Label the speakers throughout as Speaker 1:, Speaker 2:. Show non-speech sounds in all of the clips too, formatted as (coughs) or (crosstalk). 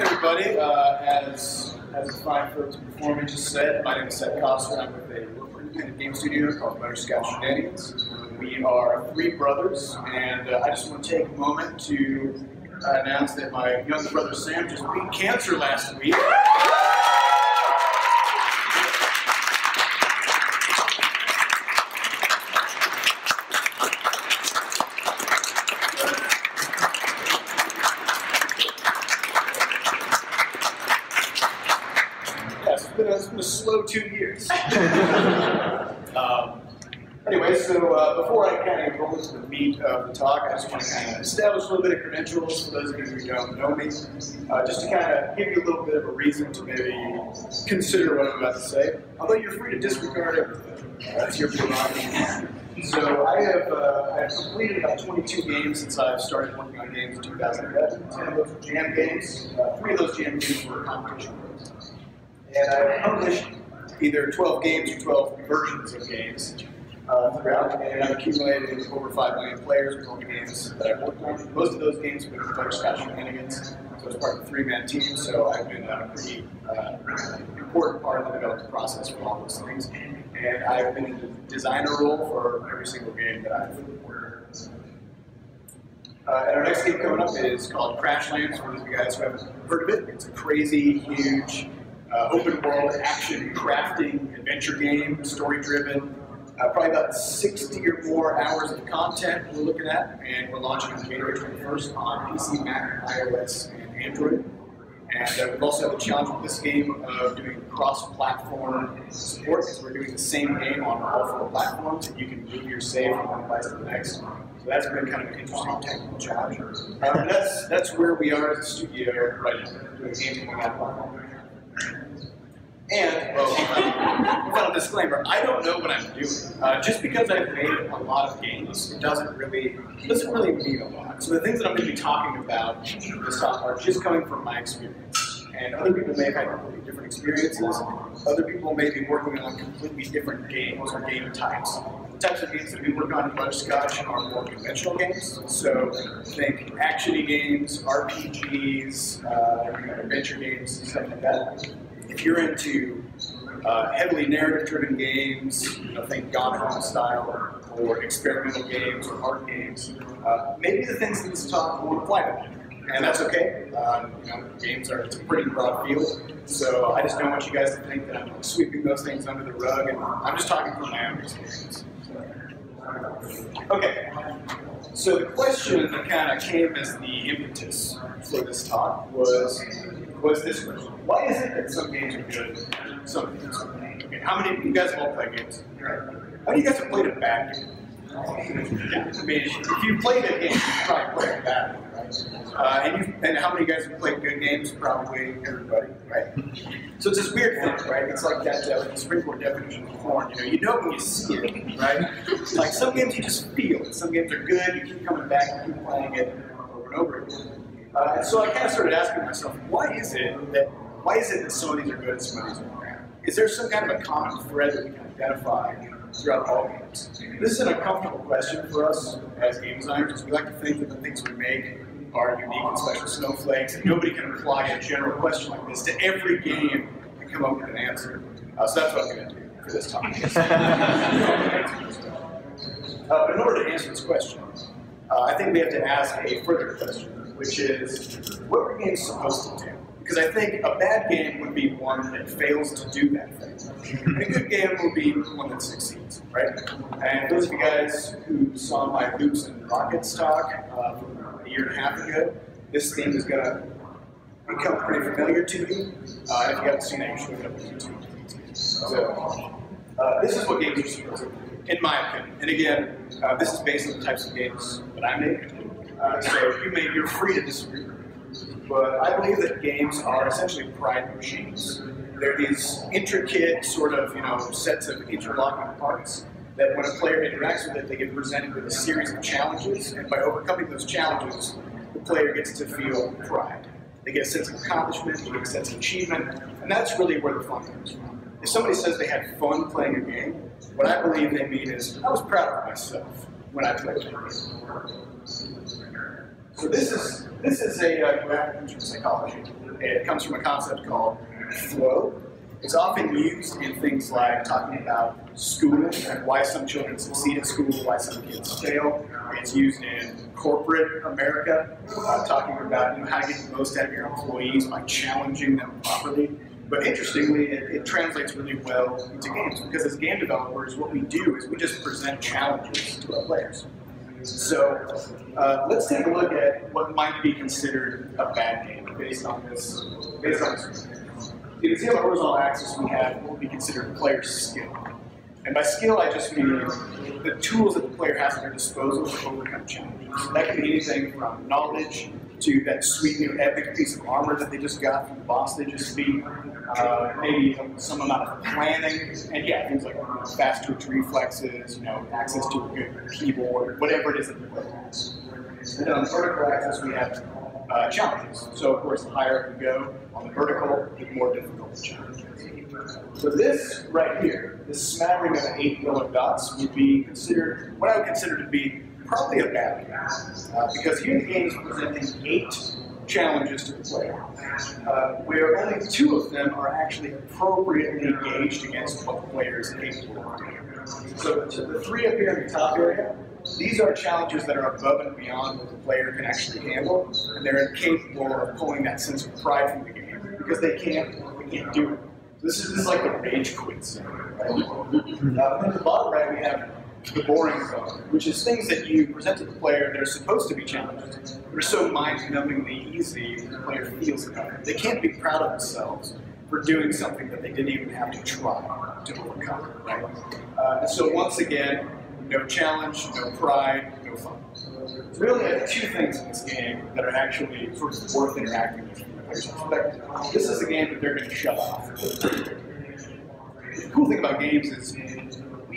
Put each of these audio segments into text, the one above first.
Speaker 1: everybody. Uh, as as the fine folks before me just said, my name is Seth Coster. I'm with a independent game studio called Butterscotch Shenanigans. We are three brothers, and uh, I just want to take a moment to uh, announce that my younger brother Sam just beat cancer last week. Yes, it's been a, it's been a slow two years. um, anyway, so uh, before I kind of roll into the meat of the talk, I just want to kind of establish a little bit of credentials for those of you who don't know me, uh, just to kind of give you a little bit of a reason to maybe consider what I'm about to say. Although you're free to disregard everything. That's your prerogative. So I have uh, I've completed about 22 games since I've started working on games in 2011. 10 of those were jam games. Uh, three of those jam games were competition games. And I've published either 12 games or 12 versions of games uh, throughout, and I've accumulated over 5 million players with all the games that I've worked on. Most of those games have been with Butterscotch Shenanigans, so it's part of the three-man team, so I've been a pretty uh, important part of the development process for all those things. And I've been in the designer role for every single game that I've worked. Uh, and our next game coming up is called Crashlands. For those of you guys who haven't heard of it, it's a crazy, huge, uh, open world action crafting adventure game, story driven. Uh, probably about 60 or more hours of content we're looking at, and we're launching on January 21st on PC, Mac, iOS, and Android. And uh, we've also had the challenge with this game of doing cross-platform support, because we're doing the same game on all four platforms, and you can move your save from one device to the next. So that's been kind of an interesting technical challenge. Uh, that's that's where we are as a studio right now, doing games on that platform. And, well, (laughs) final disclaimer, I don't know what I'm doing. Uh, just because I've made a lot of games, it doesn't really doesn't really mean a lot. So the things that I'm going to be talking about this talk are just coming from my experience. And other people may have had completely different experiences. Other people may be working on completely different games or game types. The types of games that we work on in Butterscotch are more conventional games. So think actiony games, RPGs, uh, adventure games, stuff like that if you're into uh, heavily narrative-driven games, you know, think Gone Home style, or experimental games or art games, uh, maybe the things in this talk won't apply to. And that's okay. Um, you know, games are it's a pretty broad field, so I just don't want you guys to think that I'm like, sweeping those things under the rug, and I'm just talking from my own experience. Okay, so the question that kind of came as the impetus for this talk was was this question. Why is it that some games are good some games are bad? Okay, how many of you guys have all played games? Right? How of you guys have played a bad game? Yeah, I mean, if you played a game, you probably played a bad one, right? Uh, and, you, and how many guys have played good games? Probably everybody, right? So it's this weird thing, right? It's like that uh, Supreme definition of porn. You know, you know when you see it, right? Like some games you just feel it. Some games are good. You keep coming back, you keep playing it over and over again. Uh, and so I kind of started asking myself, why is it that why is it that some of these are good and some of these are bad? Is there some kind of a common thread that we can identify throughout all games? This is an uncomfortable question for us as game designers, because we like to think that the things we make are unique and special snowflakes, and nobody can apply a general question like this to every game and come up with an answer. Uh, so that's what I'm going to do for this talk. (laughs) uh, but in order to answer this question, uh, I think we have to ask a further question which is what are games supposed to do? Because I think a bad game would be one that fails to do that thing. A good game would be one that succeeds, right? And those of you guys who saw my Loops and Rockets talk uh, a year and a half ago, this theme is going to become pretty familiar to you. Uh, if you haven't seen it, you should look it up on YouTube. So, uh, this is what games are supposed to do, in my opinion. And again, uh, this is based on the types of games that I make. Uh, so you may, you're free to disagree. But I believe that games are essentially pride machines. They're these intricate sort of, you know, sets of interlocking parts that when a player interacts with it, they get presented with a series of challenges, and by overcoming those challenges, the player gets to feel pride. They get a sense of accomplishment, they get a sense of achievement, and that's really where the fun comes from. If somebody says they had fun playing a game, what I believe they mean is, I was proud of myself when I played the game. So this is this is a uh, graphic from psychology. It comes from a concept called flow. It's often used in things like talking about school and why some children succeed at school, why some kids fail. It's used in corporate America, uh, talking about you know, how to get the most out of your employees by challenging them properly. But interestingly, it, it, translates really well into games because as game developers, what we do is we just present challenges to our players. So uh, let's take a look at what might be considered a bad game based on this. Based on this. Can see on the horizontal axis we have what would be considered player skill. And by skill, I just mean the tools that the player has at their disposal to overcome challenges. That can be anything from knowledge to that sweet new epic piece of armor that they just got from the boss they just beat, uh, maybe some amount of planning, and yeah, things like fast twitch reflexes, you know, access to a good keyboard, whatever it is that player has. And then on the vertical axis, we have uh, challenges. So of course, the higher you go on the vertical, the more difficult the challenge so this right here, this smattering of eight yellow dots would be considered, what I would consider to be probably a bad game. Uh, because here the game is presenting eight challenges to the player, uh, where only two of them are actually appropriately gauged against what the player is capable of doing. So, the three up here in the top area, these are challenges that are above and beyond what the player can actually handle, and they're incapable of pulling that sense of pride from the game because they can't, they can't do it. This is, this is like the rage quit. Right? Uh, and the bottom right, we have the boring zone, which is things that you present to the player that are supposed to be challenges. They're so mind-numbingly easy, the player feels about it. They can't be proud of themselves for doing something that they didn't even have to try to overcome, right? Uh, so once again, no challenge, no pride, no fun. Really have two things in this game that are actually sort of worth interacting with from the player's perspective. This is a game that they're going to shut off. The cool thing about games is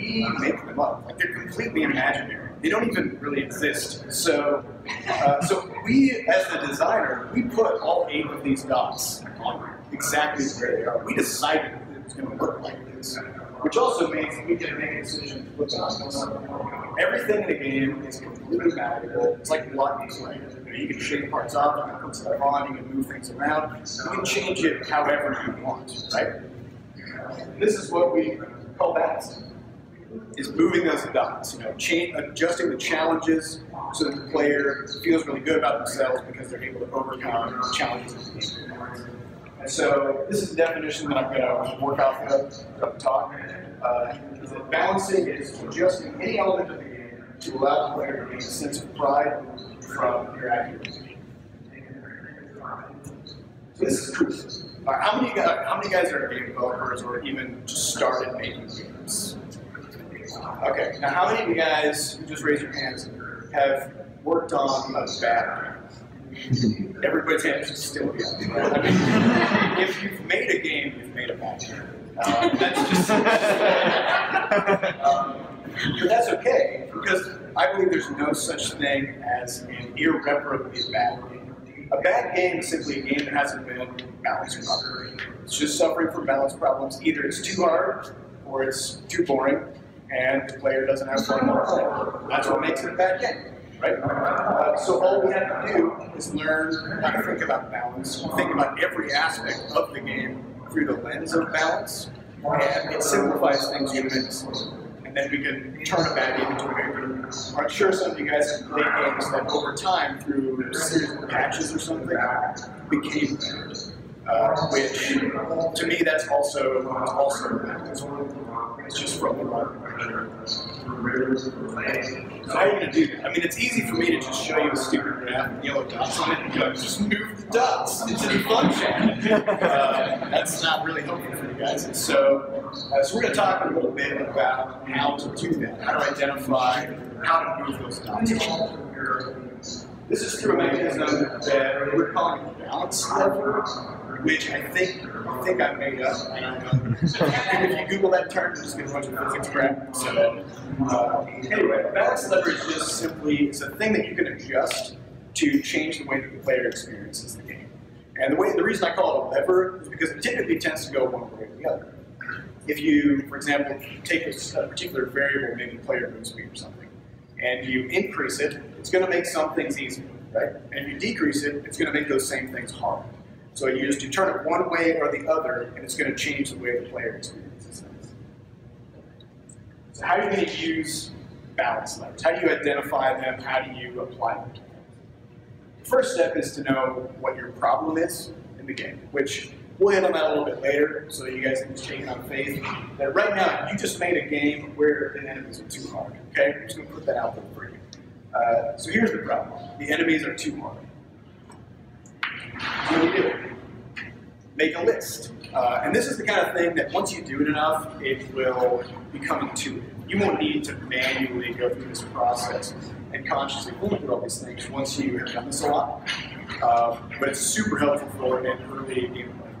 Speaker 1: we make them up. Like they're completely imaginary. They don't even really exist. So, uh, so we, as the designer, we put all eight of these dots on exactly where they are. We decided that it was going to look like this, which also means we get to make a decision to put them on. Everything in the game is completely malleable. It's like block and play. You, can shake parts off, you can put stuff on, you can move things around. You can change it however you want, right? This is what we call balancing is moving those dots, you know, adjusting the challenges so that the player feels really good about themselves because they're able to overcome challenges And so this is the definition that I'm going to work off of the talk. Uh, balancing is adjusting any element of the game to allow the player to gain a sense of pride from your accuracy. This is crucial. Uh, how many guys, how many guys are game developers or even just started making games? Okay, now how many of you guys, who just raise your hands, have worked on a bad game? (laughs) Everybody's hand should still be up. (laughs) I mean, if you've made a game, you've made a bad game. Um, that's just, (laughs) um, but that's okay, because I believe there's no such thing as an irreparably bad game. A bad game is simply a game that hasn't been balanced properly. It's just suffering from balance problems. Either it's too hard or it's too boring and the player doesn't have fun while playing. That's what makes it a bad game, right? Uh, so all we have to do is learn how to think about balance, think about every aspect of the game through the lens of balance, and it simplifies things tremendously. And then we can turn a bad game into a good game. I'm sure some of you guys have played games that over time, through series of patches or something, became better. Uh, which to me that's also also it's just from the. So you going to do that? I mean, it's easy for me to just show you a stupid graph with yellow dots on it and go, just move the dots into the function. Uh, that's not really helpful for you guys. So, uh, so we're going to talk a little bit about how to do that, how to identify how to move those dots. This is through a mechanism that we're calling balance lever, which I think I think I made up. And if you Google that term, you're just get a bunch of physics crap. So uh, anyway, balance lever is just simply it's a thing that you can adjust to change the way that the player experiences the game. And the way the reason I call it a lever is because it typically tends to go one way or the other. If you, for example, take a, a particular variable, maybe player move speed or something, and you increase it, it's going to make some things easier. right? And if you decrease it, it's going to make those same things hard. So you just you turn it one way or the other, and it's going to change the way the player experiences things. So how are you going to use balance levers? How do you identify them? How do you apply them? The first step is to know what your problem is in the game, which we'll on that a little bit later, so you guys can just take it on faith. That right now, you just made a game where the enemies are too hard. Okay, I'm just going to put that out there for you. Uh, so here's the problem: the enemies are too hard. What do you do? Make a list. Uh, and this is the kind of thing that once you do it enough, it will become intuitive. You won't need to manually go through this process and consciously think through all these things once you have done this a lot. Uh, but it's super helpful for an early gameplay.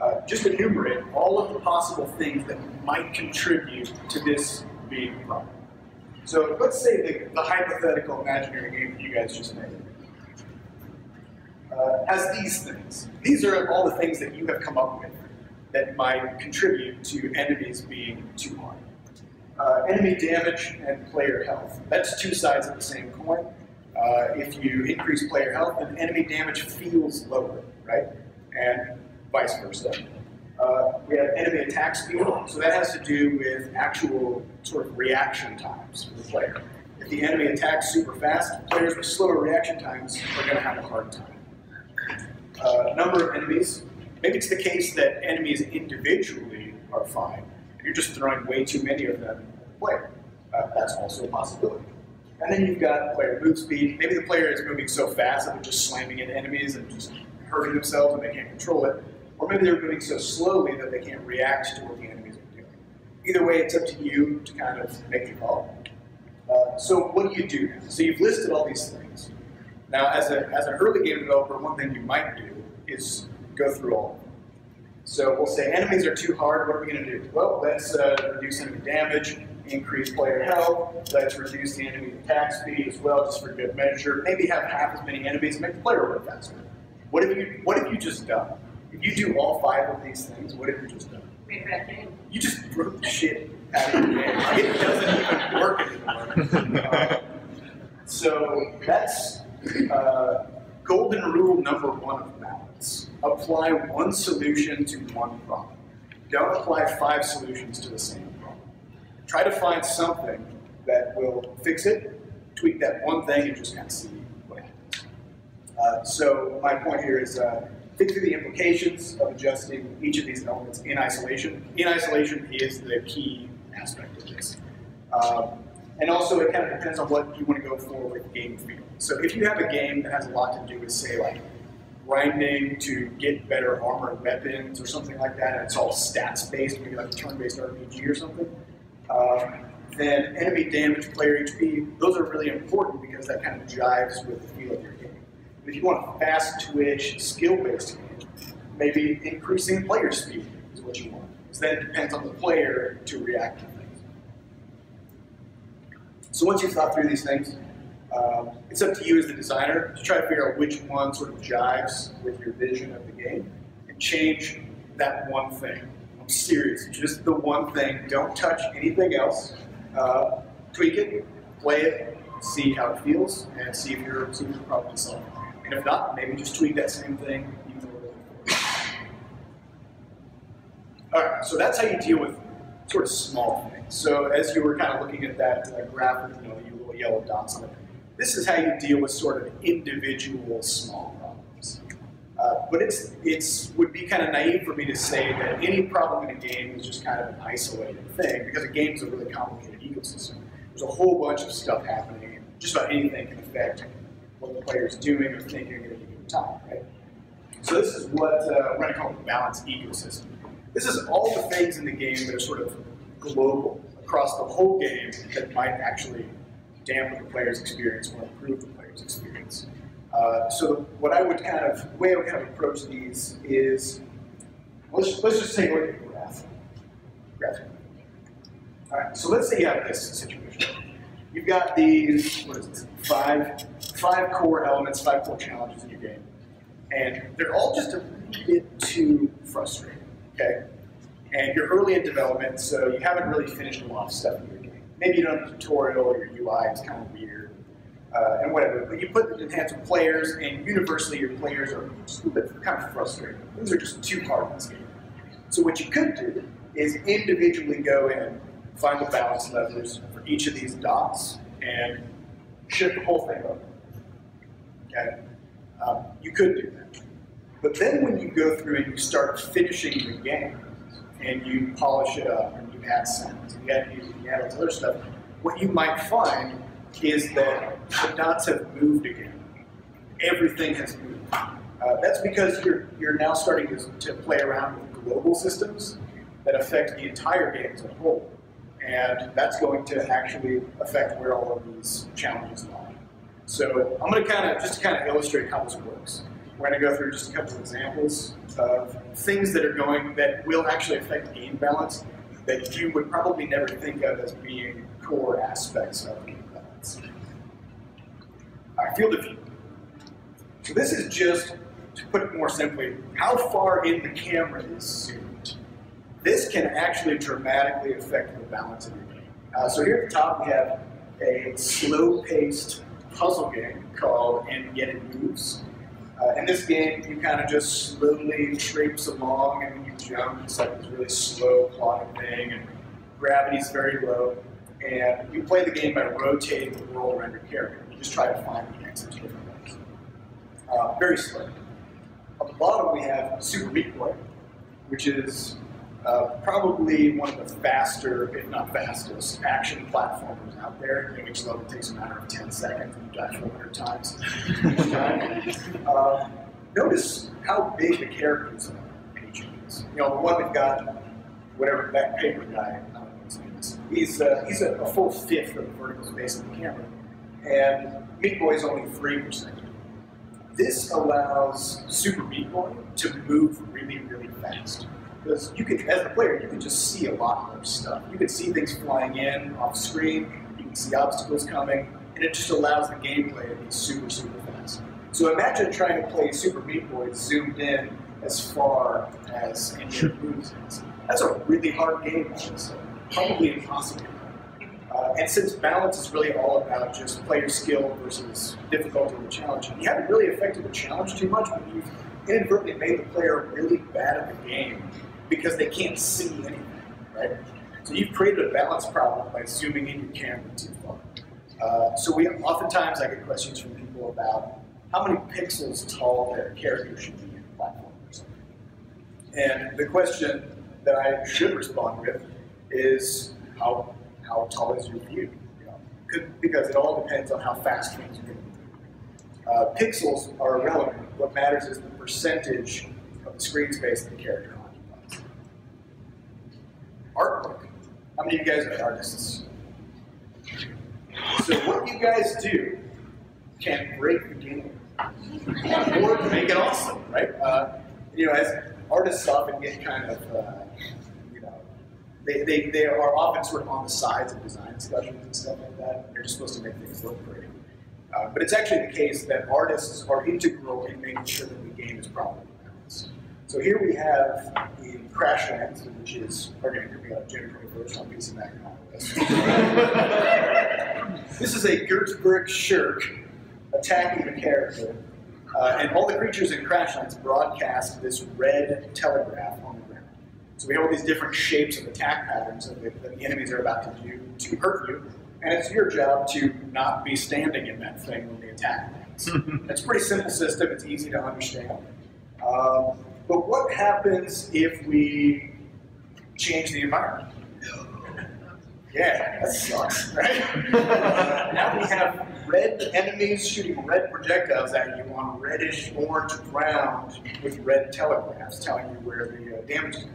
Speaker 1: Uh, just enumerate all of the possible things that might contribute to this being a problem. So let's say the, the hypothetical imaginary game that you guys just made uh, has these things. These are all the things that you have come up with that might contribute to enemies being too hard. Uh, enemy damage and player health. That's two sides of the same coin. Uh, if you increase player health, then enemy damage feels lower, right? And vice versa. Uh, we have enemy attack speed, so that has to do with actual sort of reaction times for the player. If the enemy attacks super fast, players with slower reaction times are going to have a hard time. Uh, number of enemies, maybe it's the case that enemies individually are fine, you're just throwing way too many of them at the player. Uh, that's also a possibility. And then you've got player move speed. Maybe the player is moving so fast that they're just slamming into enemies and just hurting themselves and they can't control it. Or maybe they're moving so slowly that they can't react to what the enemies are doing. Either way, it's up to you to kind of make the call. Uh, so what do you do now? So you've listed all these things. Now, as, a, as an early game developer, one thing you might do is go through all of them. So we'll say enemies are too hard, what are we going to do? Well, let's uh, reduce enemy damage, increase player health, let's reduce the enemy attack speed as well, just for good measure. Maybe have half as many enemies, make the player work faster. What have you What have you just done? If you do all five of these things, what have you just done? You just broke the shit out of your game. It doesn't even work anymore. Uh, (laughs) so that's uh, golden rule number one of balance. Apply one solution to one problem. Don't apply five solutions to the same problem. Try to find something that will fix it, tweak that one thing, and just kind of see what happens. Uh, so my point here is uh, think through the implications of adjusting each of these elements in isolation. In isolation is the key aspect of this. Um, and also, it kind of depends on what you want to go for with game feel. So if you have a game that has a lot to do with, say, like grinding to get better armor and weapons or something like that, and it's all stats based, maybe like a turn based RPG or something, um, then enemy damage, player HP, those are really important because that kind of jives with the feel of your game. If you want a fast twitch, skill based game, maybe increasing player speed is what you want. Because then it depends on the player to react to things. So once you've thought through these things, um, it's up to you as the designer to try to figure out which one sort of jives with your vision of the game and change that one thing. I'm serious, just the one thing. Don't touch anything else. Uh, tweak it, play it, see how it feels, and see if you're, see if you're solving. And if not, maybe just tweak that same thing. All right, so that's how you deal with sort of small things. So as you were kind of looking at that uh, graph with you know, little yellow dots on it, this is how you deal with sort of individual small problems. Uh, but it's it's would be kind of naive for me to say that any problem in a game is just kind of an isolated thing because a game's a really complicated ecosystem. There's a whole bunch of stuff happening, just about anything can affect what the player's doing or thinking at any given time, right? So this is what uh, we're going to call the balanced ecosystem. This is all the things in the game that are sort of global across the whole game that might actually dampen the player's experience or improve the player's experience. Uh, so what I would kind of, way I would kind of approach these is, let's, let's just take a look at the graph. graph. All right, so let's say you have this situation. You've got these, what is this, five, five core elements, five core challenges in your game. And they're all just a bit too frustrating, okay? And you're early in development, so you haven't really finished a lot of stuff in your game. Maybe you don't have a tutorial, or your UI is kind of weird. uh, and whatever. But you put the hands of players, and universally your players are just a bit kind of frustrated. Things are just too hard in this game. So what you could do is individually go in, find the balance levers for each of these dots, and shift the whole thing over. Okay? Um, you could do that. But then when you go through and you start finishing the game, and you polish it up, and you add sounds, and you add music, you add all this other stuff, what you might find is that the dots have moved again. Everything has moved. Uh, that's because you're, you're now starting to, to play around with global systems that affect the entire game as a whole. And that's going to actually affect where all of these challenges lie. So I'm going to kind of, just to kind of illustrate how this works, we're going to go through just a couple of examples of things that are going, that will actually affect game balance that you would probably never think of as being core aspects of game balance. All right, field of view. So this is just, to put it more simply, how far in the camera is zoomed. This can actually dramatically affect the balance of your game. Uh, so here at the top we have a slow-paced puzzle game called And Yet It Moves. Uh, in this game, you kind of just slowly traipse along and you jump. It's like this really slow plotting thing, and gravity's very low. And you play the game by rotating the world around your character. You just try to find the exit to different. Uh, very slow. On the bottom, we have Super Meat Boy, which is uh, probably one of the faster, if not fastest, action platformers out there. In each level takes a matter of 10 seconds, and you die 400 times time. (laughs) Uh, notice how big the characters are in each of these. You know, the one we've got, whatever that paper guy, I don't know his name is, he's, uh, he's a, a, full fifth of the vertical space of the camera. And Meat Boy is only 3%. This allows Super Meat Boy to move really, really fast. Because you can, as a player, you can just see a lot more stuff. You can see things flying in off screen, you can see obstacles coming, and it just allows the gameplay to be super, super fast. So imagine trying to play Super Meat Boy zoomed in as far as any of moves is. That's a really hard game, honestly. Probably impossible. Uh, and since balance is really all about just player skill versus difficulty and the challenge, you haven't really affected the challenge too much, but you've inadvertently made the player really bad at the game because they can't see anything, right? So you've created a balance problem by zooming in your camera too far. Uh, so we oftentimes I get questions from people about how many pixels tall their character should be in platformers. And the question that I should respond with is how how tall is your view? Because it all depends on how fast things moving. Uh, pixels are irrelevant. What matters is the percentage of the screen space that the character artwork. How many of you guys are artists? So what you guys do can break the game or make it awesome, right? Uh, you know, as artists often get kind of, uh, you know, they, they, they are often sort of on the sides of design discussions and stuff like that. They're just supposed to make things look pretty. Uh, but it's actually the case that artists are integral in making sure that the game is properly. So here we have in Crashlands, which is going to be on January 21st on PC Mac (laughs) This is a Würzburg Schurke attacking the character. Uh, and all the creatures in Crashlands broadcast this red telegraph on the ground. So we have all these different shapes of attack patterns that the, that the enemies are about to do to hurt you. And it's your job to not be standing in that thing when the attack lands. (laughs) it's a pretty simple system. It's easy to understand. Um, but what happens if we change the environment? (laughs) Yeah, that sucks, right? now we have red enemies shooting red projectiles at you on reddish orange ground with red telegraphs telling you where the uh, damage is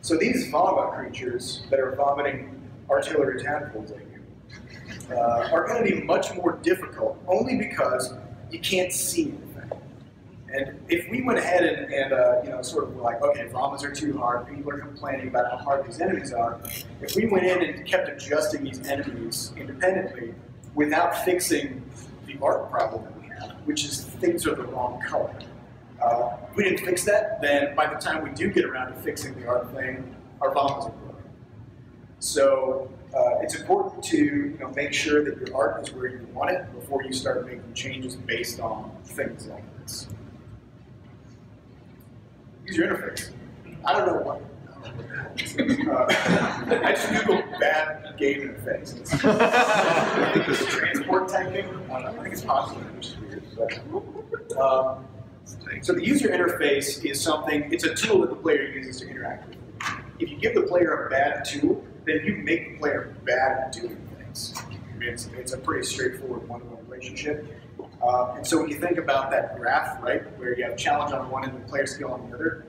Speaker 1: So these Vomma creatures that are vomiting artillery tadpoles at you uh, are going to be much more difficult only because you can't see them. And if we went ahead and, and uh, you know, sort of were like, okay, Vommas are too hard, people are complaining about how hard these enemies are, if we went in and kept adjusting these enemies independently without fixing the art problem that we have, which is things are the wrong color, uh, if we didn't fix that, then by the time we do get around to fixing the art thing, our Vommas are broken. So uh, it's important to you know, make sure that your art is where you want it before you start making changes based on things like this. User interface. I don't know what. Uh, I just googled bad game interface. I think it's transport typing. I, I think it's possible. um, so the user interface is something, it's a tool that the player uses to interact with. If you give the player a bad tool, then you make the player bad at doing things. It's, it's a pretty straightforward one-to-one relationship. Um, and so when you think about that graph, right, where you have challenge on one and player skill on the other,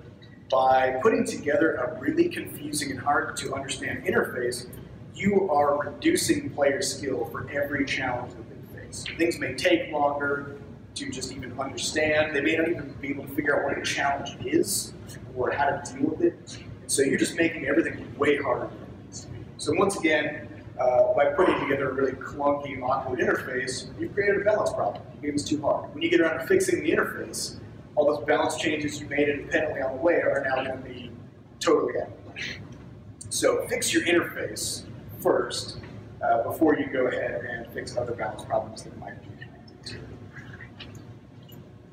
Speaker 1: by putting together a really confusing and hard to understand interface, you are reducing player skill for every challenge that they face. Things may take longer to just even understand. They may not even be able to figure out what a challenge is or how to deal with it. And so you're just making everything way harder. So once again, uh, by putting together a really clunky, awkward interface, you've created a balance problem. Your game is too hard. When you get around to fixing the interface, all those balance changes you made independently on the way are now going to be totally out So fix your interface first uh, before you go ahead and fix other balance problems that might be connected to.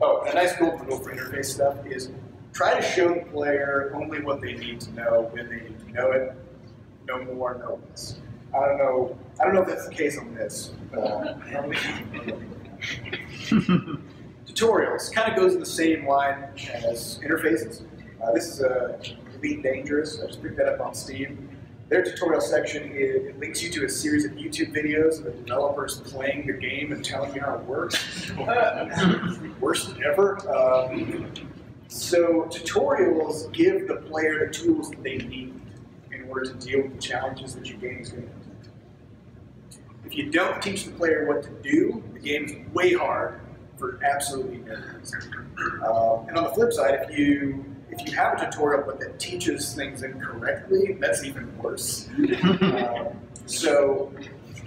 Speaker 1: Oh, a nice golden rule for interface stuff is try to show the player only what they need to know when they need to know it. No more, no less. I don't know. I don't know if that's the case on this. Uh, (laughs) tutorials kind of goes in the same line as interfaces. Uh, this is a Elite Dangerous. I just picked that up on Steam. Their tutorial section it, it links you to a series of YouTube videos of the developers playing the game and telling you how it works. (laughs) Worst ever. Um, so tutorials give the player the tools that they need in order to deal with the challenges that your game is going to if you don't teach the player what to do, the game is way hard for absolutely no reason. Um, and on the flip side, if you if you have a tutorial but that teaches things incorrectly, that's even worse. um, so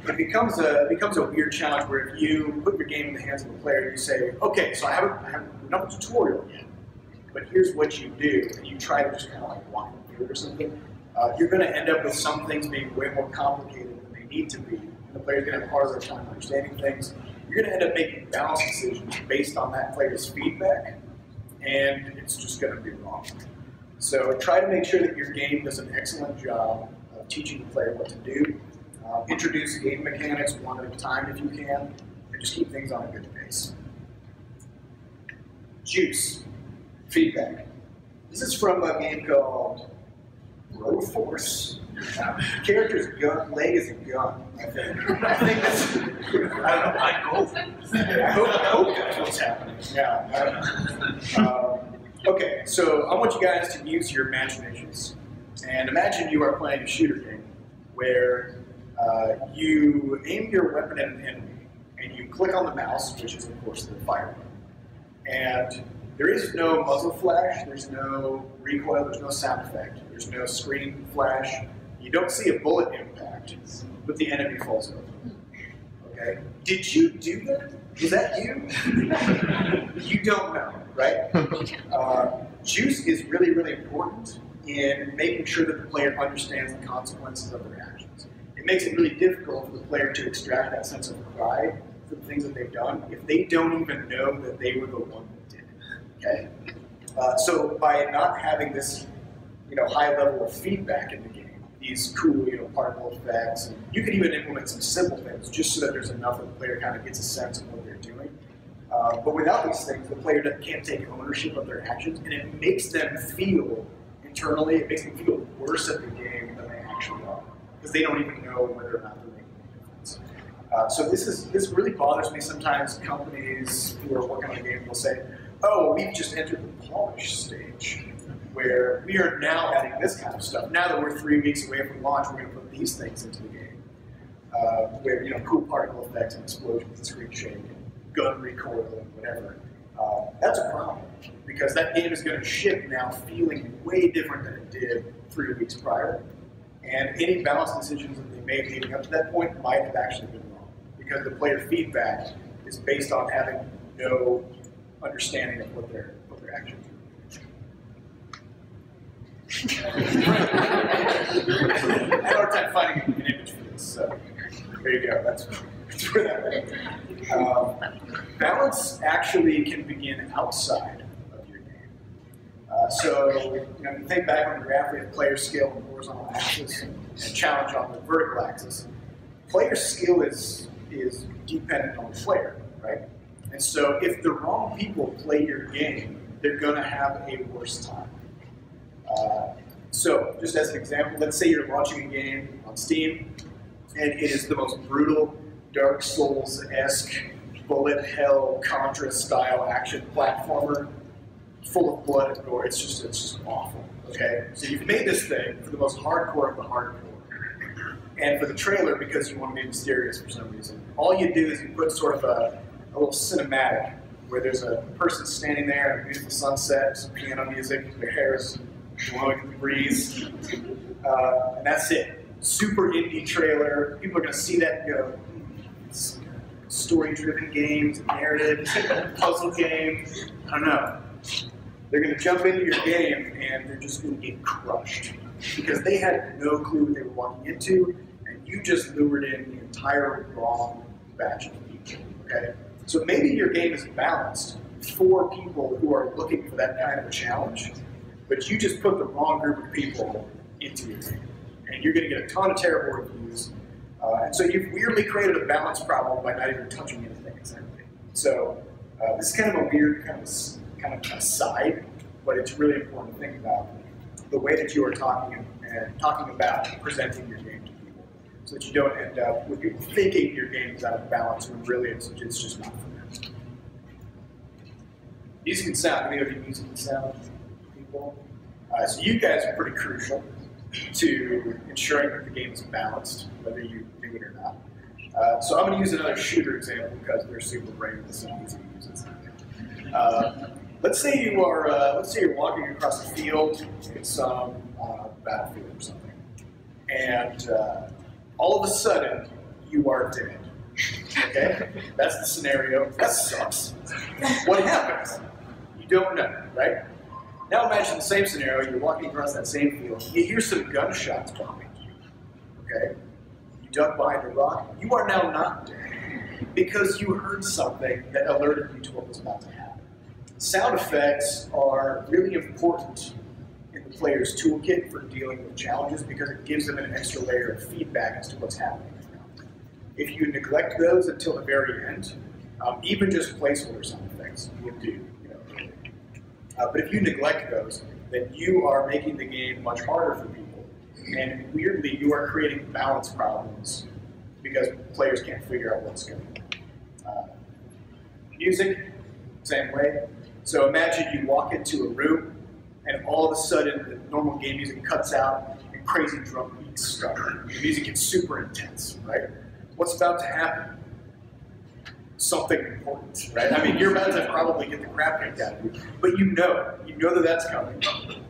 Speaker 1: it becomes a it becomes a weird challenge where if you put your game in the hands of a player, and you say, okay, so I haven't haven't done tutorial yet, but here's what you do, and you try to just kind of like walk them through it or something. Uh, you're going to end up with some things being way more complicated than they need to be. The player's going to have a harder time understanding things you're going to end up making balance decisions based on that player's feedback, and it's just going to be wrong. So try to make sure that your game does an excellent job of teaching the player what to do. Uh, introduce game mechanics one at a time if you can, and just keep things on a good pace. Juice, feedback. This is from a game called Road Force. (laughs) Character's gun, leg is a gun, I think. (laughs) I think that's, I don't know, hope. I hope, I hope that's what's happening, yeah. Um, okay, so I want you guys to use your imaginations. And imagine you are playing a shooter game where uh, you aim your weapon at an enemy and you click on the mouse, which is of course the fire button. And there is no muzzle flash, there's no recoil, there's no sound effect, there's no screen flash, you don't see a bullet impact, but the enemy falls over. Okay? Did you do that? Was that you? (laughs) you don't know, right? (laughs) Uh, juice is really, really important in making sure that the player understands the consequences of their actions. It makes it really difficult for the player to extract that sense of pride for the things that they've done if they don't even know that they were the one that did it. Okay? Uh, so by not having this, you know, high level of feedback in the game, these cool, you know, particle effects. And you can even implement some simple things just so that there's enough that the player kind of gets a sense of what they're doing. Uh, but without these things, the player can't take ownership of their actions, and it makes them feel internally, it makes them feel worse at the game than they actually are, because they don't even know whether or not they're making a difference. Uh, so this is this really bothers me. Sometimes companies who are working on a game will say, "Oh, we've just entered the polish stage." Where we are now adding this kind of stuff. Now that we're three weeks away from launch, we're going to put these things into the game. Uh, where, you know, cool particle effects and explosions and screen shake and gun recoil and whatever. Uh, that's a problem because that game is going to ship now feeling way different than it did three weeks prior. And any balance decisions that they made leading up to that point might have actually been wrong because the player feedback is based on having no understanding of what their what their actions. I hard time finding an image for this. There you go. That's, where that went. Um, balance actually can begin outside of your game. Uh, so, you know, you think back on the graph, we have player skill on the horizontal axis and challenge on the vertical axis. Player skill is is dependent on the player, right? And so, if the wrong people play your game, they're going to have a worse time. Uh, so, just as an example, let's say you're launching a game on Steam, and it is the most brutal, Dark Souls-esque, bullet hell Contra style action platformer, full of blood and gore. It's just it's just awful. Okay, so you've made this thing for the most hardcore of the hardcore, and for the trailer because you want to be mysterious for some reason. All you do is you put sort of a, a little cinematic where there's a person standing there, a beautiful sunset, some piano music, their hair is blowing in the breeze, uh, and that's it. Super indie trailer. People are going to see that and go, story-driven games, narrative, (laughs) puzzle game. I don't know. They're going to jump into your game and they're just going to get crushed because they had no clue what they were walking into, and you just lured in the entire wrong batch of people. Okay, so maybe your game is balanced for people who are looking for that kind of a challenge, but you just put the wrong group of people into your game, and you're going to get a ton of terrible reviews. Uh, and so you've weirdly created a balance problem by not even touching anything exactly. So uh, this is kind of a weird kind of kind of aside, but it's really important to think about the way that you are talking and talking about presenting your game to people, so that you don't end up with people thinking your game is out of balance when really it's, it's just not for them. Music and sound. Any of you music and sound people? Uh, so you guys are pretty crucial to ensuring that the game is balanced, whether you do it or not. Uh, so I'm going to use another shooter example because they're super brainless and easy to use. Uh, let's say you are, uh, let's say you're walking across the field in some uh, battlefield or something, and uh, all of a sudden you are dead. Okay, that's the scenario. That sucks. What happens? You don't know, right? Now imagine the same scenario. You're walking across that same field. You hear some gunshots you. Okay, you duck behind a rock. You are now not dead because you heard something that alerted you to what was about to happen. Sound effects are really important in the player's toolkit for dealing with challenges because it gives them an extra layer of feedback as to what's happening. If you neglect those until the very end, um, even just placeholder sound effects will do. Uh, but if you neglect those, then you are making the game much harder for people. And weirdly, you are creating balance problems because players can't figure out what's going on. Uh, music, same way. So imagine you walk into a room and all of a sudden the normal game music cuts out and crazy drum beats start. The music gets super intense, right? What's about to happen? Something important, right? I mean, about to probably get the crap kicked out of you, but you know, you know that that's coming.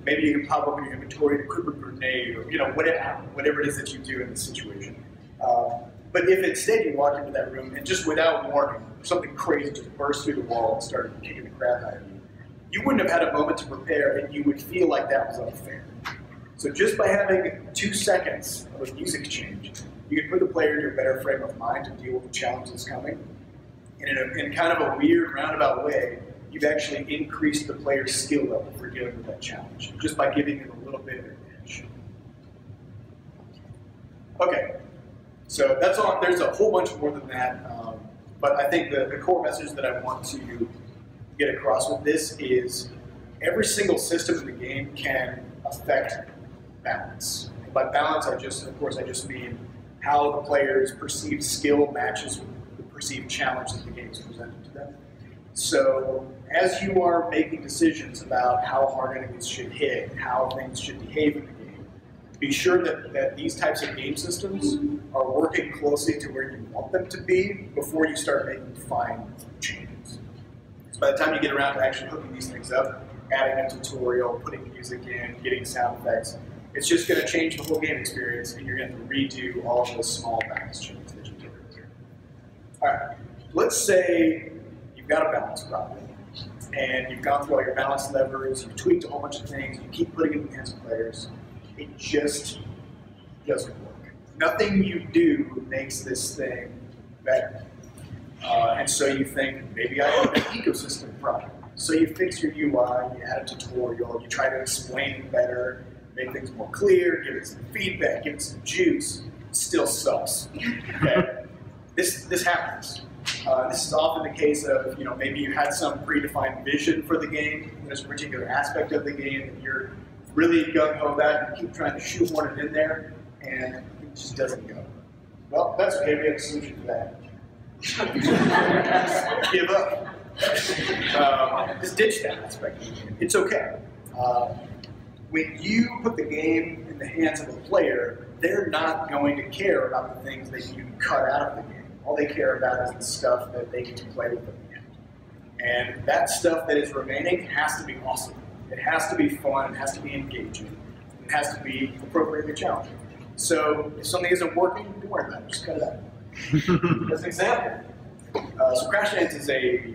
Speaker 1: Maybe you can pop up in your inventory and equip a grenade, or you know, whatever, whatever it is that you do in the situation. Uh, but if instead you walk into that room and just without warning, something crazy just burst through the wall and started kicking the crap out of you, you wouldn't have had a moment to prepare and you would feel like that was unfair. So just by having two seconds of a music change, you can put the player into a better frame of mind to deal with the challenge that's coming. In, a, in kind of a weird, roundabout way, you've actually increased the player's skill level for dealing with that challenge, just by giving them a little bit of advantage. Okay, so that's all. There's a whole bunch more than that, um, but I think the, the core message that I want to get across with this is every single system in the game can affect balance. And by balance, I just, of course, I just mean how the player's perceived skill matches with perceived challenge that the game is presented to them. So as you are making decisions about how hard enemies should hit, how things should behave in the game, be sure that, that these types of game systems are working closely to where you want them to be before you start making fine changes. So by the time you get around to actually hooking these things up, adding a tutorial, putting music in, getting sound effects, it's just going to change the whole game experience, and you're going to redo all those small balance changes that you did earlier. All right, let's say you've got a balance problem, and you've gone through all your balance levers, you've tweaked a whole bunch of things, you keep putting it in the hands of players, it just doesn't work. Nothing you do makes this thing better. Uh, and so you think, maybe I have an ecosystem problem. So you fix your UI, you add a tutorial, you try to explain better, make things more clear, give it some feedback, give it some juice. It still sucks. Okay? (laughs) this, this happens. Uh, this is often the case of, you know, maybe you had some predefined vision for the game, there's a particular aspect of the game that you're really gung-ho about, and you keep trying to shoehorn it in there, and it just doesn't go. Well, that's okay, we have a solution for that. (laughs) Give up. Um, just ditch that aspect. It's okay. Uh, when you put the game in the hands of a player, they're not going to care about the things that you cut out of the game. All they care about is the stuff that they get to play with at the end. And that stuff that is remaining has to be awesome. It has to be fun, it has to be engaging, it has to be appropriately challenging. So if something isn't working, don't worry about it, just cut it out. (laughs) As an example, uh, so Crashlands is a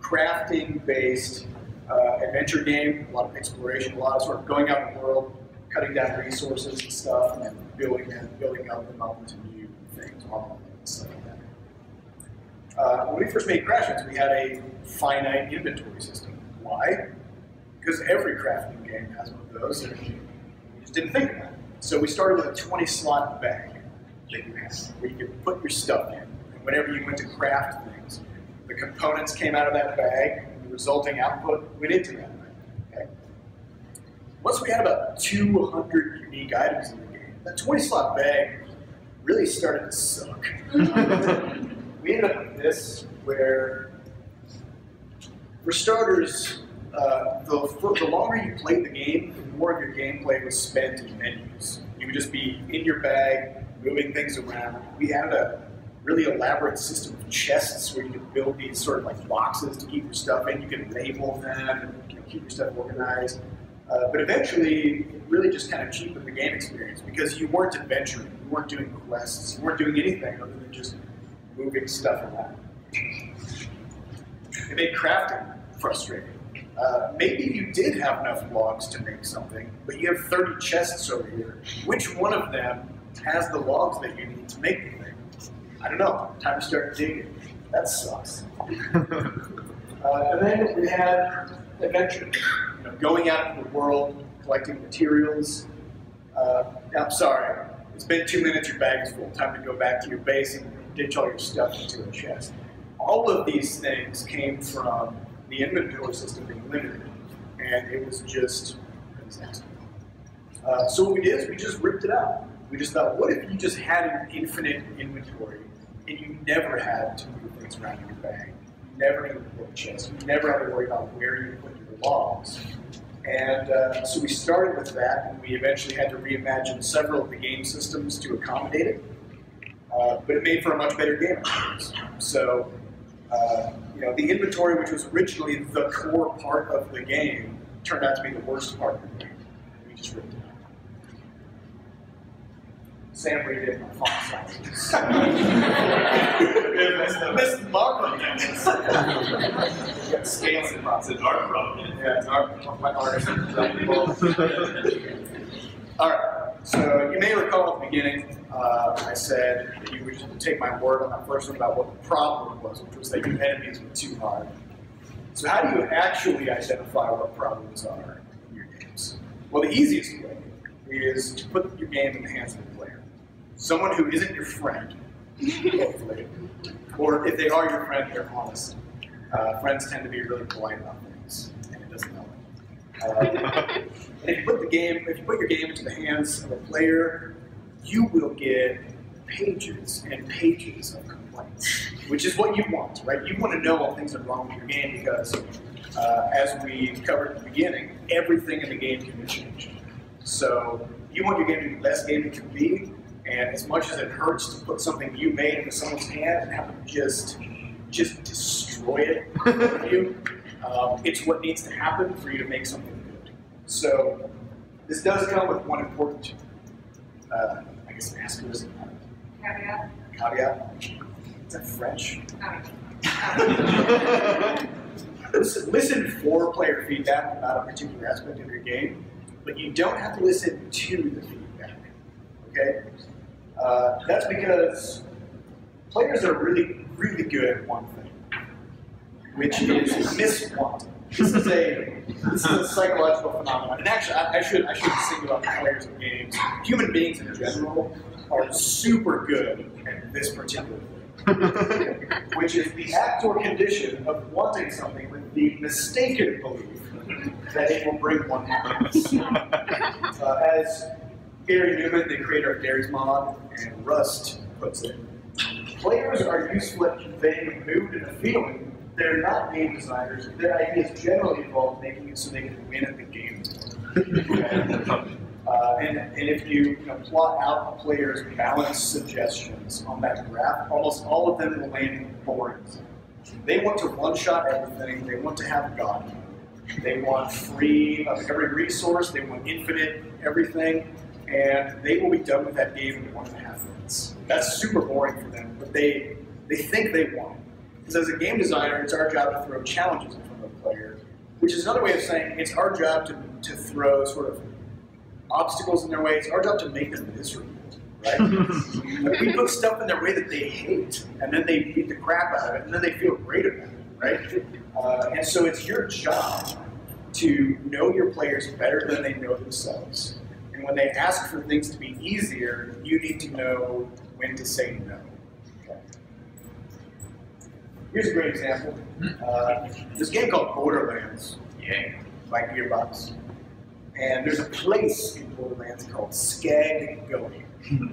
Speaker 1: crafting-based uh, adventure game, a lot of exploration, a lot of sort of going out in the world, cutting down resources and stuff, and then building and building up them up into new things, armor and stuff that. Uh, when we first made Crashlands, we had a finite inventory system. Why? Because every crafting game has one of those, and we just didn't think about it. So we started with a 20 slot bag that you have, where you could put your stuff in. And whenever you went to craft things, the components came out of that bag, and the resulting output went into that bag. Okay? Once we had about 200 unique items in the game, that 20 slot bag really started to suck. (laughs) (laughs) we ended up with this, where, for starters, uh, the, the longer you played the game, the more of your gameplay was spent in menus. You would just be in your bag, moving things around. We had a really elaborate system of chests where you could build these sort of like boxes to keep your stuff in. You could label them and you know, keep your stuff organized. Uh, but eventually, it really just kind of cheapened the game experience because you weren't adventuring, you weren't doing quests, you weren't doing anything other than just moving stuff around. It made crafting frustrating. Uh, maybe you did have enough logs to make something, but you have 30 chests over here. Which one of them has the logs that you need to make the thing. I don't know. Time to start digging. That sucks. (laughs) uh, and then we had adventure. You know, going out into the world, collecting materials. Uh, I'm sorry. It's been two minutes. Your bag is full. Time to go back to your base and ditch all your stuff into a chest. All of these things came from the inventory system being limited, and it was just disaster. Uh, so what we did is we just ripped it out. We just thought, what if you just had an infinite inventory and you never had to move things around in your bag? You never needed to put a chest. You never had to worry about where you put your logs. And uh, so we started with that, and we eventually had to reimagine several of the game systems to accommodate it. Uh, but it made for a much better game experience. So, uh, you know, the inventory, which was originally the core part of the game, turned out to be the worst part of the game. We just ripped it Sam redid my font sizes. (laughs) this is Mark (laughs) Yeah, scaling process. It's art problem. Yeah, it's art. My artist. (laughs) All right. So you may recall at the beginning, uh, I said that you would take my word on that first one about what the problem was, which was that your enemies were too hard. So how do you actually identify what problems are in your games? Well, the easiest way is to put your game in the hands of the player someone who isn't your friend, hopefully, or if they are your friend, they're honest. Uh, friends tend to be really polite about things, and it doesn't help. Uh, and (laughs) if you put the game, if you put your game into the hands of a player, you will get pages and pages of complaints, which is what you want, right? You want to know all things are wrong with your game because, uh, as we covered at the beginning, everything in the game can be changed. So you want your game to be the best game it can be, and as much as it hurts to put something you made into someone's hand and have them just just destroy it for you, (laughs) um, it's what needs to happen for you to make something good. So this does come with one important, uh, I guess, asterisk.
Speaker 2: Caveat.
Speaker 1: Caveat. Is that French? (laughs) listen, listen for player feedback about a particular aspect of your game, but you don't have to listen to the feedback. Okay? Uh, that's because players are really, really good at one thing, which is miswanting. This is a this is a psychological phenomenon. And actually, I, I should I should single out players of games. Human beings in general are super good at this particular thing, which is the act or condition of wanting something with the mistaken belief that it will bring one happiness. (laughs) Uh, as Garry Newman, the creator of Garry's Mod, and Rust puts it, players are useful at conveying a mood and a feeling they're not game designers. Their ideas generally involve making it so they can win at the game. (laughs) uh, and, and if you, you know, plot out a player's balanced suggestions on that graph, almost all of them will land in boring. They want to one-shot everything. They want to have God. They want free of every resource. They want infinite everything. And they will be done with that game in one and a half minutes. That's super boring for them, but they, they think they won. Because as a game designer, it's our job to throw challenges in front of the player, which is another way of saying it's our job to, to throw sort of obstacles in their way. It's our job to make them miserable, right? (laughs) like we put stuff in their way that they hate, and then they beat the crap out of it, and then they feel great about it, right? Uh, and so it's your job to know your players better than they know themselves. And when they ask for things to be easier, you need to know when to say no. Here's a great example. Uh, this game called Borderlands yeah. by Gearbox. And there's a place in Borderlands called Skag Gully.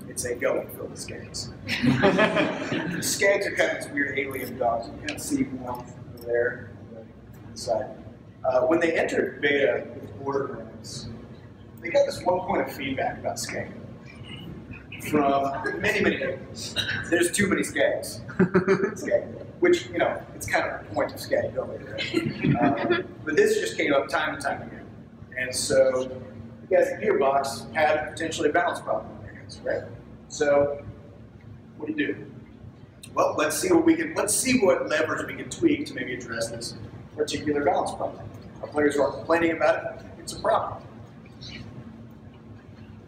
Speaker 1: It's a gully filled with skags. (laughs) skags are kind of these weird alien dogs. You can see one over there on the side. Uh, when they entered beta with Borderlands, they got this one point of feedback about skag from many, many people. There's too many skags. (laughs) skag which, you know, it's kind of a point of scalability, right? um, (laughs) but this just came up time and time again. And so the guys at Gearbox had potentially a balance problem on their hands, right? So what do you do? Well, let's see what we can, let's see what levers we can tweak to maybe address this particular balance problem. Our players are complaining about it, it's a problem.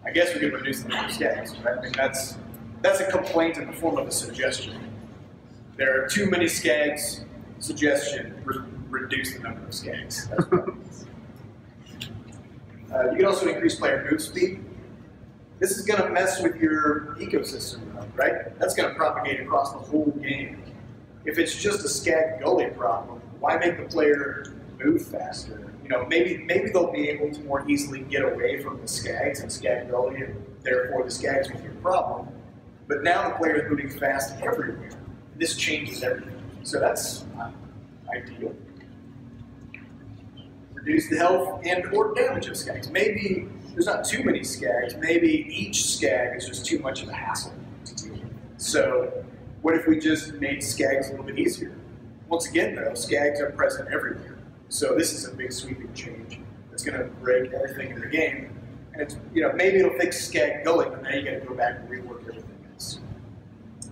Speaker 1: I guess we could reduce the number of skags, right? I mean, that's, that's a complaint in the form of a suggestion. There are too many skags. Suggestion, re reduce the number of skags. uh, you can also increase player move speed. This is going to mess with your ecosystem, right? That's going to propagate across the whole game. If it's just a skag gully problem, why make the player move faster? You know, maybe maybe they'll be able to more easily get away from the skags and skag gully, and therefore the skags will be a problem. But now the player is moving fast everywhere this changes everything. So that's uh, ideal. Reduce the health and or damage of skags. Maybe there's not too many skags. Maybe each skag is just too much of a hassle to deal with. So what if we just made skags a little bit easier? Once again, though, skags are present everywhere. So this is a big sweeping change that's going to break everything in the game. And it's, you know, maybe it'll fix skag gulling, but now you got to go back and rework everything else.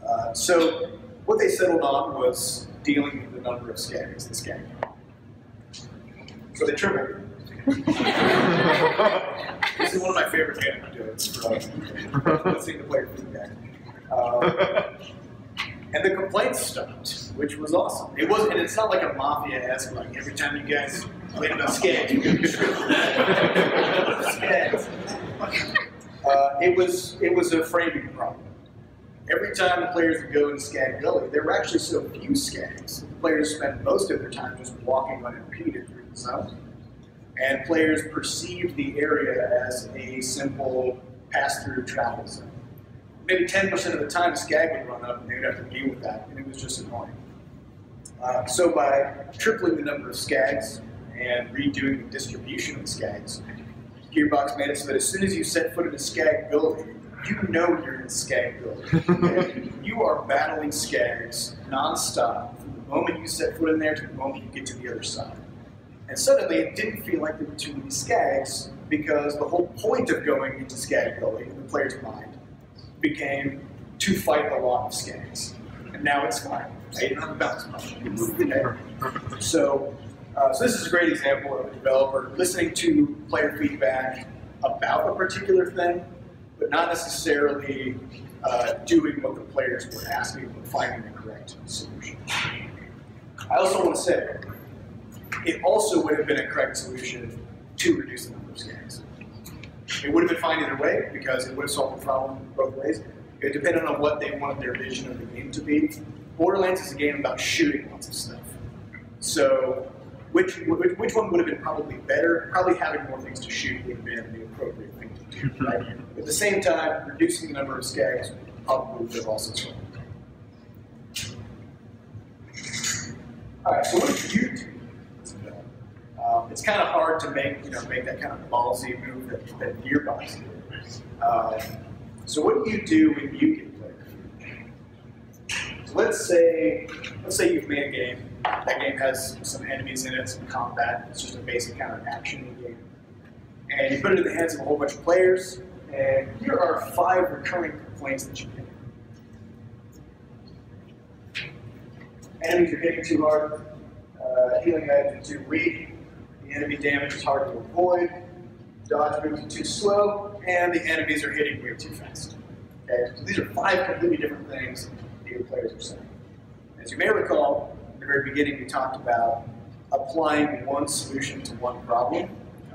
Speaker 1: Uh, so what they settled on was dealing with the number of skags, the skag So they tripled. (laughs) this is one of my favorite games anecdotes from listening to player feedback. And the complaints stopped, which was awesome. It was, and it's not like a mafia-esque, like every time you guys complain about skags, you get skags. (laughs) Uh, it was, it was a framing problem every time the players would go into Skag Gully, there were actually so few Skags. Players spent most of their time just walking unimpeded through the zone. And players perceived the area as a simple pass-through travel zone. Maybe 10% of the time, Skag would run up and they would have to deal with that, and it was just annoying. Uh, so by tripling the number of Skags and redoing the distribution of Skags, Gearbox made it so that as soon as you set foot in a Skag Gully, you know you're in Skagville. (laughs) you are battling Skags nonstop from the moment you set foot in there to the moment you get to the other side. And suddenly it didn't feel like there were too many Skags because the whole point of going into Skag Gully in the player's mind became to fight a lot of Skags. And now it's fine. Right? Don't bounce much. So, uh, so this is a great example of a developer listening to player feedback about a particular thing but not necessarily uh, doing what the players were asking or finding the correct solution. I also want to say, it also would have been a correct solution to reduce the number of skags. It would have been fine either way because it would have solved the problem both ways. It depended on what they wanted their vision of the game to be. Borderlands is a game about shooting lots of stuff. So which, which, one would have been probably better? Probably having more things to shoot would have been the appropriate. Right? At the same time, reducing the number of skags probably would also solved All right, so what did you do? Um, it's kind of hard to make you know make that kind of ballsy move that, that Gearbox did. Um, so what do you do when you get player So let's say let's say you've made a game. That game has some enemies in it, some combat. It's just a basic kind of action game, and you put it in the hands of a whole bunch of players. And here are five recurring complaints that you get. Enemies are hitting too hard. Uh, healing items are too weak. The enemy damage is hard to avoid. Dodge moves are too slow, and the enemies are hitting way too fast. Okay, so these are five completely different things that your players are saying. As you may recall, in the very beginning we talked about applying one solution to one problem.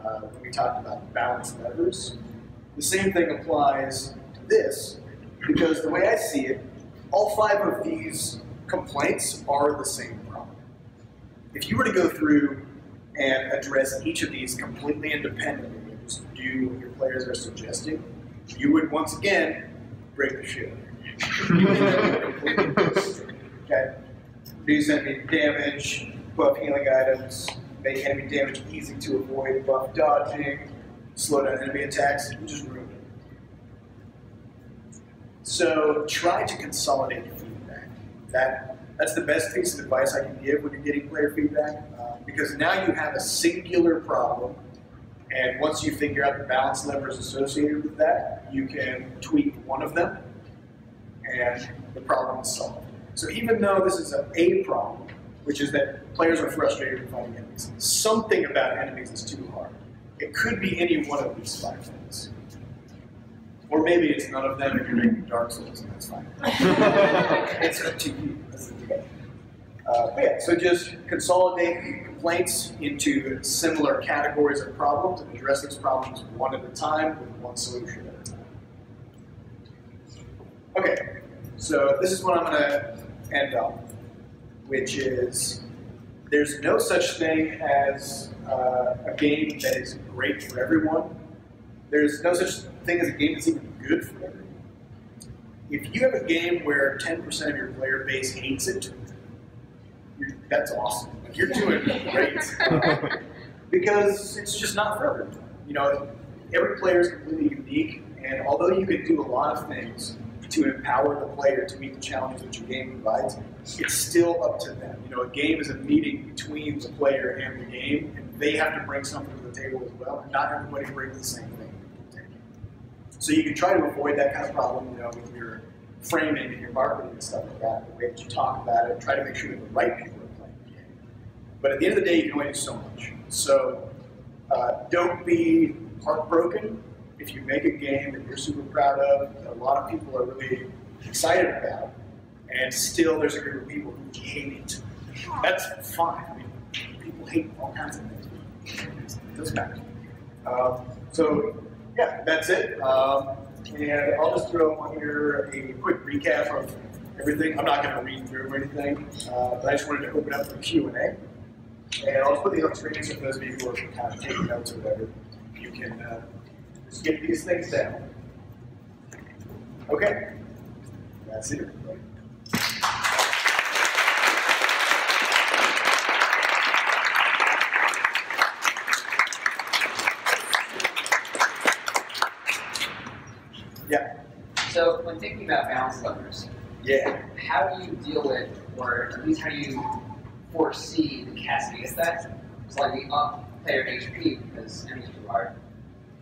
Speaker 1: Uh, when we talked about balanced levers. The same thing applies to this, because the way I see it, all five of these complaints are the same problem. If you were to go through and address each of these completely independently and just do what your players are suggesting, you would once again break the shit. (laughs) okay? Reduce enemy damage, buff healing items, make enemy damage easy to avoid, buff dodging, slow down enemy attacks, you just ruin it. So try to consolidate your feedback. that, that's the best piece of advice I can give when you're getting player feedback, uh, because now you have a singular problem, and once you figure out the balance levers associated with that, you can tweak one of them, and the problem is solved. So even though this is a, a problem, which is that players are frustrated with fighting enemies, something about enemies is too hard. It could be any one of these five things. Or maybe it's none of them and you're making Dark Souls, and that's fine. (laughs) it's up to you. Uh, yeah, so just consolidate complaints into similar categories of problems and address those problems one at a time with one solution at a time. Okay, so this is what I'm going to end on, which is there's no such thing as uh, a game that is great for everyone. There's no such thing as a game that's even good for everyone. If you have a game where 10% of your player base hates it, that's awesome. Like, you're doing great. (laughs) because it's just not for everyone. You know, every player is completely unique, and although you can do a lot of things to empower the player to meet the challenges that your game provides, it's still up to them. You know, a game is a meeting between the player and the game, and they have to bring something to the table as well, and not everybody brings the same thing. So you can try to avoid that kind of problem, you know, with your framing and your marketing and stuff like that, the way that you talk about it, try to make sure that the right people are playing the game. But at the end of the day, you can only do so much. So uh, don't be heartbroken if you make a game that you're super proud of, that a lot of people are really excited about, and still there's a group of people who hate it. That's fine. I mean, people hate all kinds of things. It doesn't matter. Um, so yeah, that's it. Um, and I'll just throw on here a quick recap of everything. I'm not going to read through or anything, uh, but I just wanted to open up for Q&A. And I'll put these on screen so those of you who are kind of taking notes or whatever, you can uh, just get these things down. Okay, that's it. Yeah.
Speaker 2: So when thinking about balance levers,
Speaker 1: yeah,
Speaker 2: how do you deal with, or at least how do you foresee the cascade effect? Slightly up player HP because enemies are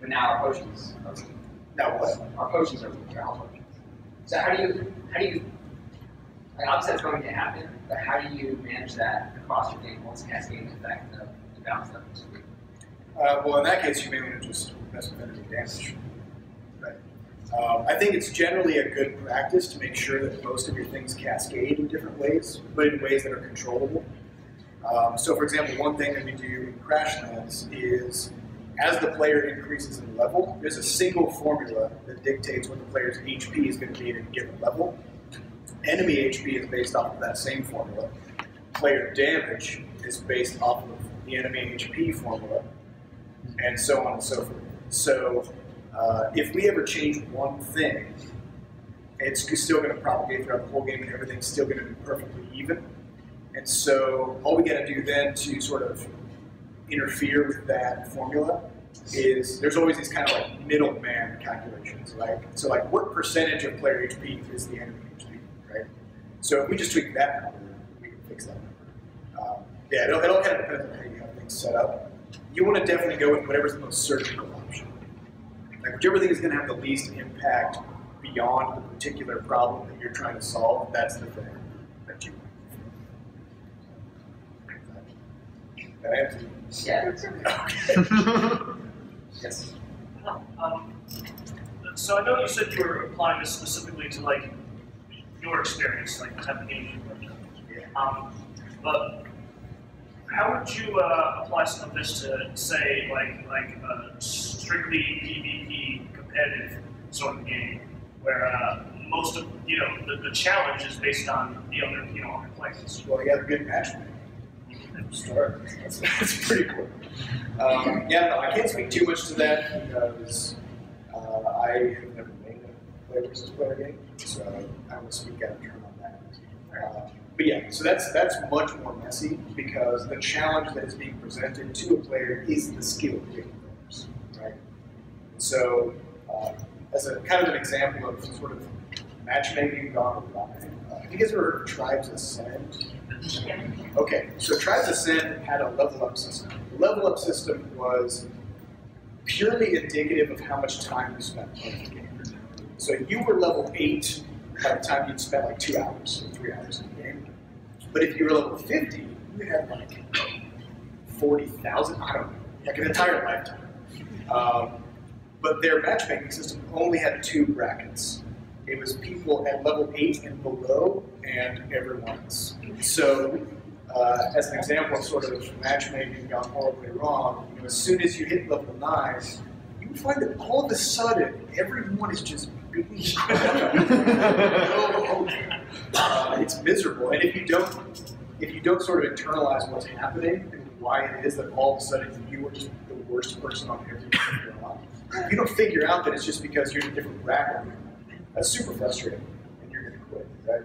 Speaker 2: but now our potions are weak.
Speaker 1: Now what?
Speaker 2: Our potions are weak, our potions. So how do you, how do you, like obviously that's going to happen, but how do you manage that across your game once cascading effect of the balance levers?
Speaker 1: Uh, well, in that case, you may want to just mess with enemy damage. Um, I think it's generally a good practice to make sure that most of your things cascade in different ways, but in ways that are controllable. Um, so, for example, one thing that we do in Crashlands is as the player increases in level, there's a single formula that dictates what the player's HP is going to be at a given level. Enemy HP is based off of that same formula. Player damage is based off of the enemy HP formula, and so on and so forth. So, uh, if we ever change one thing, it's still going to propagate throughout the whole game, and everything's still going to be perfectly even. And so, all we got to do then to sort of interfere with that formula is there's always these kind of like middleman calculations, right? So, like, what percentage of player HP is the enemy HP, right? So, if we just tweak that number, we can fix that number. Um, yeah, it all, it all kind of depends on how you have things set up. You want to definitely go with whatever's the most surgical option. Like whichever thing is going to have the least impact beyond the particular problem that you're trying to solve, that's the thing that you want. That answer?
Speaker 2: Yeah. (laughs)
Speaker 1: Okay. (laughs)
Speaker 2: Yes.
Speaker 3: Um, so I know you said you were applying this specifically to like your experience, like the type of games you. Um, but how would you uh, apply some of this to say like like a strictly PvP competitive sort of game, where uh, most of you know the, the challenge is based on the other you know other players.
Speaker 1: Well, you got a good matchmaking. That's pretty cool. Um, yeah, no, I can't speak too much to that because uh, I have never made a player versus player game, so I will speak out of turn on that. Uh, but yeah, so that's that's much more messy because the challenge that is being presented to a player is the skill of the players, right? So, uh, as a kind of an example of sort of matchmaking gone wrong, uh, have you guys ever heard of Tribes Ascend? Okay, so Tribes Ascend had a level up system. The level up system was purely indicative of how much time you spent playing the game. So you were level 8 by the time you'd spent like 2 hours or 3 hours in the game. But if you were level 50, you had like 40,000, I don't know, like an entire lifetime. Um, but their matchmaking system only had two brackets. It was people at level 8 and below, and everyone else. So, uh, as an example of sort of matchmaking gone horribly wrong, you know, as soon as you hit level 9, you find that all of a sudden, everyone is just uh, it's miserable. And if you don't if you don't sort of internalize what's happening and why it is that all of a sudden you are just the worst person on every you don't figure out that it's just because you're in a different bracket, that's super frustrating, and you're going to quit, right?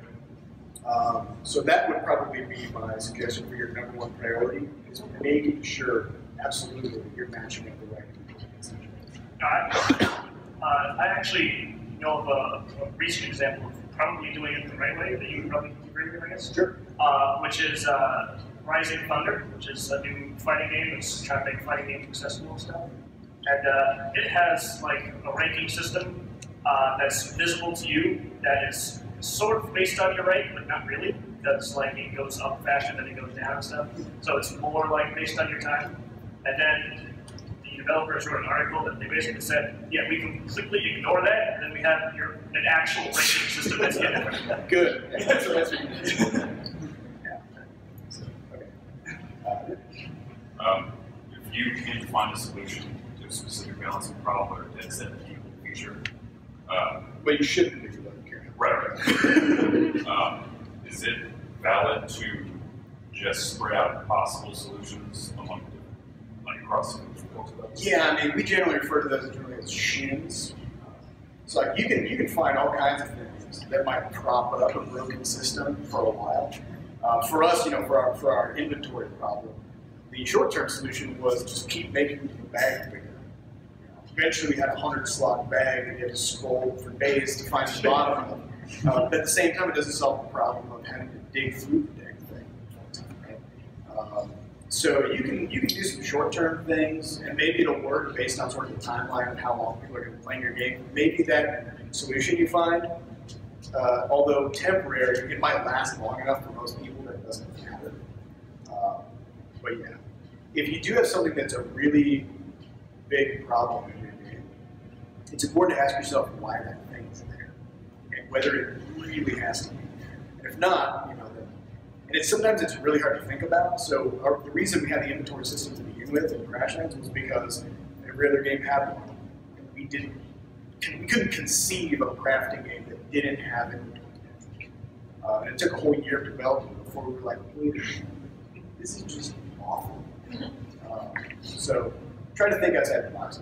Speaker 1: Um, so that would probably be my suggestion for your number one priority is making sure, absolutely, that you're matching up the right people.
Speaker 3: I, (coughs) uh, I actually know of a, a recent example of probably doing it the right way that you would probably agree with, I guess.
Speaker 1: Sure.
Speaker 3: Uh, which is uh, Rising Thunder, which is a new fighting game that's trying to make fighting games accessible and stuff. And uh, it has like a ranking system uh, that's visible to you that is sort of based on your rank, but not really, because like it goes up faster than it goes down and stuff. So it's more like based on your time. And then the developers wrote an article that they basically said, yeah, we completely ignore that, and then we have your an actual rating system that's different. (laughs)
Speaker 1: Good. That's what you need. Yeah. So, okay.
Speaker 4: Um, if you need to find a solution to a specific balancing problem or a dead set feature, uh,
Speaker 1: But you shouldn't if do that, Karen.
Speaker 4: right, right. (laughs) um, is it valid to just spread out possible solutions among like across the both of those?
Speaker 1: Yeah, I mean, we generally refer to those as really as shims. So like you can you can find all kinds of things that might prop up a broken system for a while. Uh, for us, you know, for our for our inventory problem, the short-term solution was just keep making the bag bigger. Eventually, we had a hundred slot bag and you had to scroll for days to find the bottom of. Uh, but at the same time, it doesn't solve the problem of having to dig through the dang thing. Um, so you can you can do some short term things, and maybe it'll work based on sort of the timeline of how long people are going to be playing your game. Maybe that solution you find, uh, although temporary, it might last long enough for most people that it doesn't matter. Um, but yeah, if you do have something that's a really big problem it's important to ask yourself why that thing is there and whether it really has to be. And if not, you know, then, and it's sometimes it's really hard to think about. So our, the reason we had the inventory system to begin with in Crashlands was because every other game had one, and we didn't, we couldn't conceive of a crafting game that didn't have inventory. Uh, and it took a whole year of development before we were like, wait a minute, this is just awful. Uh, so try to think outside the box.